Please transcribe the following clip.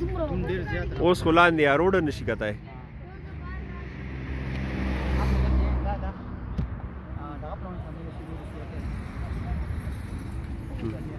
तुम देर ओस दिया रोड न है। आहे